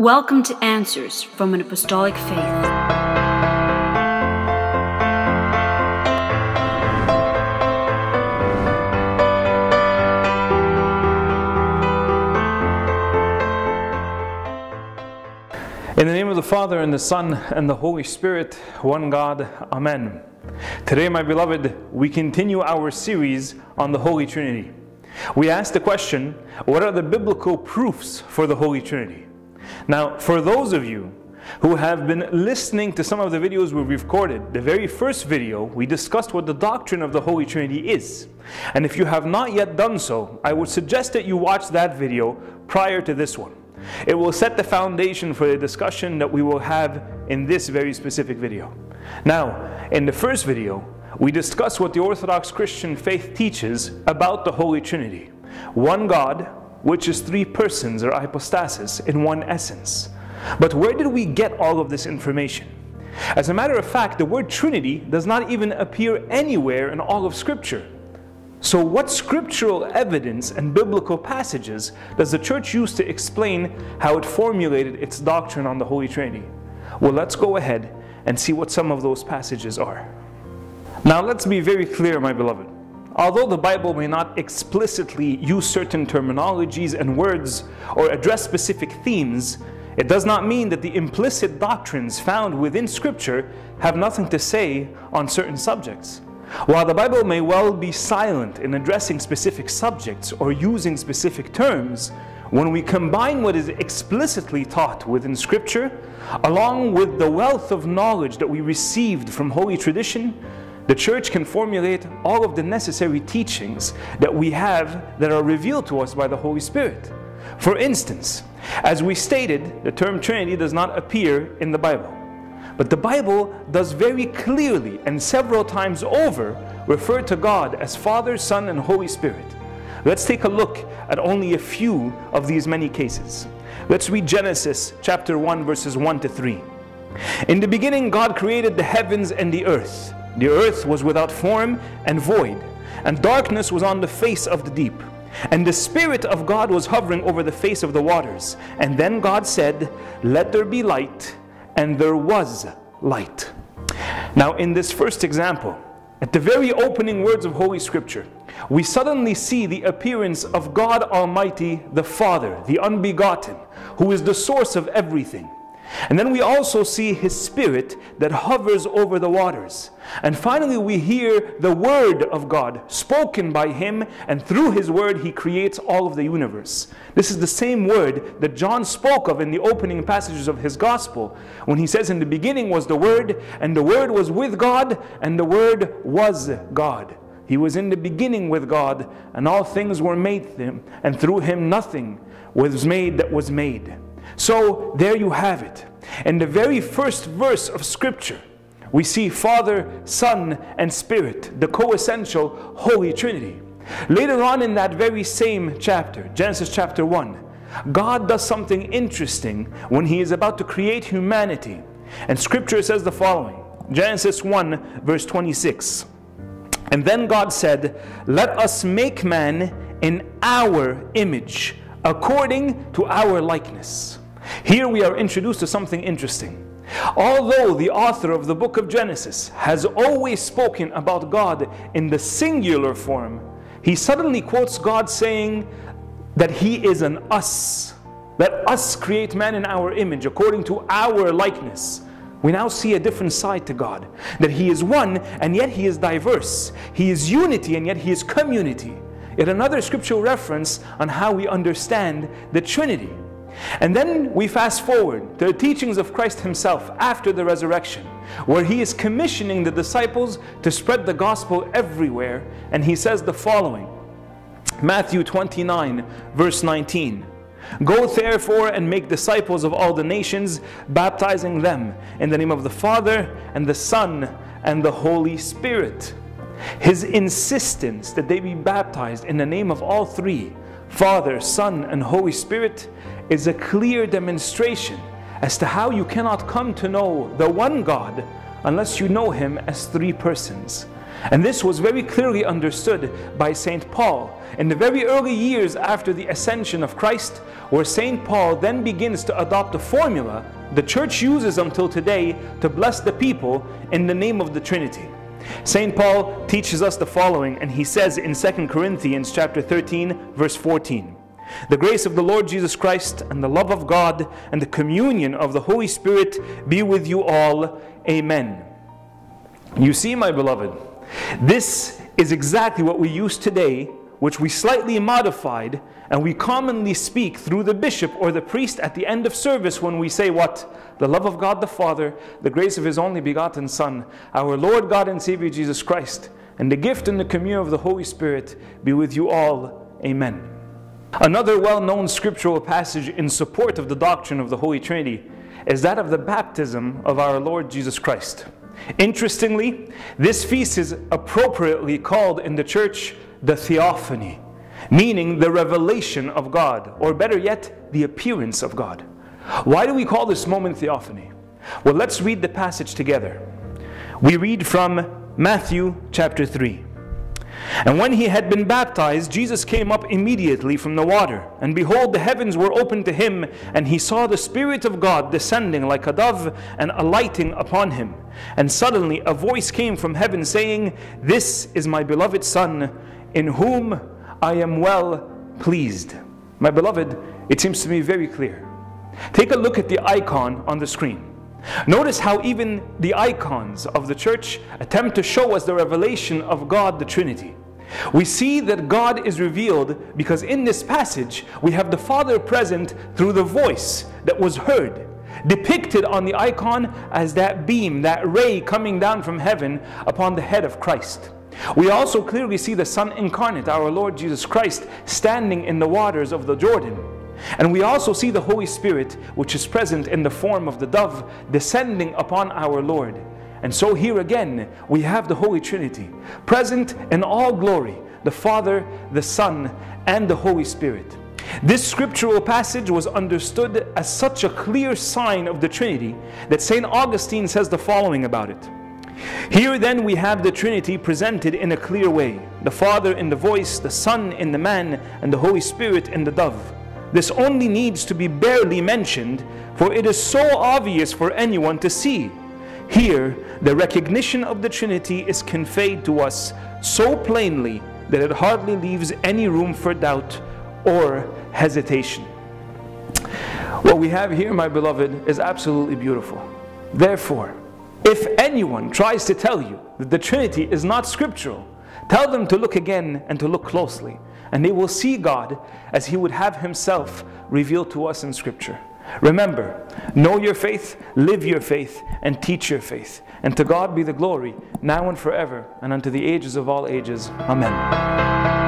Welcome to Answers from an Apostolic Faith. In the name of the Father, and the Son, and the Holy Spirit, one God, Amen. Today, my beloved, we continue our series on the Holy Trinity. We ask the question what are the biblical proofs for the Holy Trinity? Now, for those of you who have been listening to some of the videos we've recorded, the very first video, we discussed what the doctrine of the Holy Trinity is. And if you have not yet done so, I would suggest that you watch that video prior to this one. It will set the foundation for the discussion that we will have in this very specific video. Now, in the first video, we discuss what the Orthodox Christian faith teaches about the Holy Trinity one God, which is three persons or hypostasis in one essence. But where did we get all of this information? As a matter of fact, the word Trinity does not even appear anywhere in all of Scripture. So, what scriptural evidence and biblical passages does the church use to explain how it formulated its doctrine on the Holy Trinity? Well, let's go ahead and see what some of those passages are. Now, let's be very clear, my beloved. Although the Bible may not explicitly use certain terminologies and words or address specific themes, it does not mean that the implicit doctrines found within Scripture have nothing to say on certain subjects. While the Bible may well be silent in addressing specific subjects or using specific terms, when we combine what is explicitly taught within Scripture, along with the wealth of knowledge that we received from Holy Tradition, the church can formulate all of the necessary teachings that we have that are revealed to us by the Holy Spirit. For instance, as we stated, the term Trinity does not appear in the Bible. But the Bible does very clearly and several times over refer to God as Father, Son, and Holy Spirit. Let's take a look at only a few of these many cases. Let's read Genesis chapter 1 verses 1 to 3. In the beginning God created the heavens and the earth. The earth was without form and void, and darkness was on the face of the deep. And the Spirit of God was hovering over the face of the waters. And then God said, Let there be light, and there was light. Now, in this first example, at the very opening words of Holy Scripture, we suddenly see the appearance of God Almighty, the Father, the unbegotten, who is the source of everything. And then we also see his spirit that hovers over the waters. And finally, we hear the word of God spoken by him, and through his word, he creates all of the universe. This is the same word that John spoke of in the opening passages of his gospel when he says, In the beginning was the word, and the word was with God, and the word was God. He was in the beginning with God, and all things were made through him, and through him nothing was made that was made. So there you have it. In the very first verse of Scripture, we see Father, Son, and Spirit, the co essential Holy Trinity. Later on in that very same chapter, Genesis chapter 1, God does something interesting when He is about to create humanity. And Scripture says the following Genesis 1, verse 26. And then God said, Let us make man in our image, according to our likeness. Here we are introduced to something interesting. Although the author of the book of Genesis has always spoken about God in the singular form, he suddenly quotes God saying that he is an us. Let us create man in our image according to our likeness. We now see a different side to God. That He is one and yet He is diverse. He is unity and yet He is community. Yet another scriptural reference on how we understand the Trinity. And then we fast forward to the teachings of Christ Himself after the resurrection, where He is commissioning the disciples to spread the gospel everywhere. And He says the following Matthew 29, verse 19. Go therefore and make disciples of all the nations, baptizing them in the name of the Father and the Son and the Holy Spirit. His insistence that they be baptized in the name of all three Father, Son, and Holy Spirit is a clear demonstration as to how you cannot come to know the one God unless you know Him as three persons. And this was very clearly understood by St. Paul in the very early years after the ascension of Christ, where St. Paul then begins to adopt a formula the church uses until today to bless the people in the name of the Trinity. St. Paul teaches us the following, and he says in 2 Corinthians chapter 13, verse 14. The grace of the Lord Jesus Christ and the love of God and the communion of the Holy Spirit be with you all. Amen. You see, my beloved, this is exactly what we use today, which we slightly modified, and we commonly speak through the bishop or the priest at the end of service when we say what? The love of God the Father, the grace of His only begotten Son, our Lord God and Savior Jesus Christ, and the gift and the communion of the Holy Spirit be with you all. Amen. Another well known scriptural passage in support of the doctrine of the Holy Trinity is that of the baptism of our Lord Jesus Christ. Interestingly, this feast is appropriately called in the church the theophany, meaning the revelation of God, or better yet, the appearance of God. Why do we call this moment theophany? Well, let's read the passage together. We read from Matthew chapter 3. And when he had been baptized, Jesus came up immediately from the water. And behold, the heavens were opened to him, and he saw the Spirit of God descending like a dove and alighting upon him. And suddenly a voice came from heaven saying, This is my beloved Son, in whom I am well pleased. My beloved, it seems to me very clear. Take a look at the icon on the screen. Notice how even the icons of the church attempt to show us the revelation of God the Trinity. We see that God is revealed because in this passage we have the Father present through the voice that was heard, depicted on the icon as that beam, that ray coming down from heaven upon the head of Christ. We also clearly see the Son incarnate, our Lord Jesus Christ, standing in the waters of the Jordan. And we also see the Holy Spirit, which is present in the form of the dove, descending upon our Lord. And so here again, we have the Holy Trinity, present in all glory the Father, the Son, and the Holy Spirit. This scriptural passage was understood as such a clear sign of the Trinity that St. Augustine says the following about it. Here then we have the Trinity presented in a clear way the Father in the voice, the Son in the man, and the Holy Spirit in the dove. This only needs to be barely mentioned, for it is so obvious for anyone to see. Here, the recognition of the Trinity is conveyed to us so plainly that it hardly leaves any room for doubt or hesitation. What we have here, my beloved, is absolutely beautiful. Therefore, if anyone tries to tell you that the Trinity is not scriptural, tell them to look again and to look closely and they will see God as He would have Himself revealed to us in Scripture. Remember, know your faith, live your faith, and teach your faith. And to God be the glory, now and forever, and unto the ages of all ages. Amen.